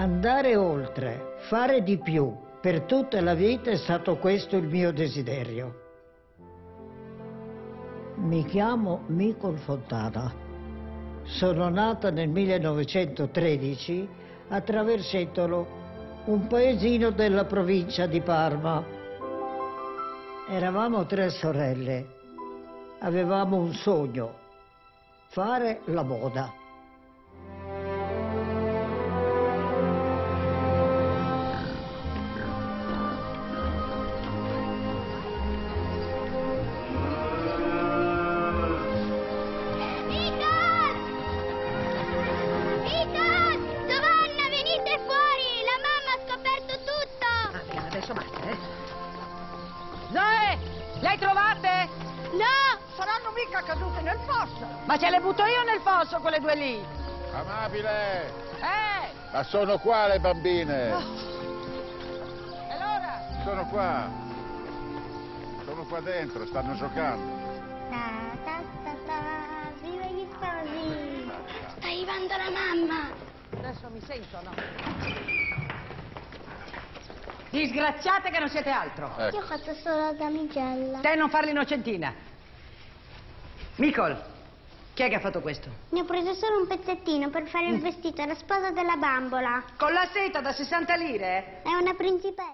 Andare oltre, fare di più, per tutta la vita è stato questo il mio desiderio. Mi chiamo Micol Fontana. Sono nata nel 1913 a Traversetolo, un paesino della provincia di Parma. Eravamo tre sorelle. Avevamo un sogno, fare la moda. Zoe! Le hai trovate? No! Saranno mica cadute nel fosso! Ma ce le butto io nel fosso quelle due lì! Amabile! Eh! Ma sono qua le bambine! E allora? Sono qua! Sono qua dentro, stanno giocando. Ta, ta, ta, ta, viva gli sposi! Sta arrivando la mamma! Adesso mi sento, no? Disgraziate che non siete altro! Ecco. Io ho fatto solo la damigella. Te non far l'innocentina! Micol, chi è che ha fatto questo? Ne ho preso solo un pezzettino per fare il vestito alla sposa della bambola. Con la seta da 60 lire? È una principessa.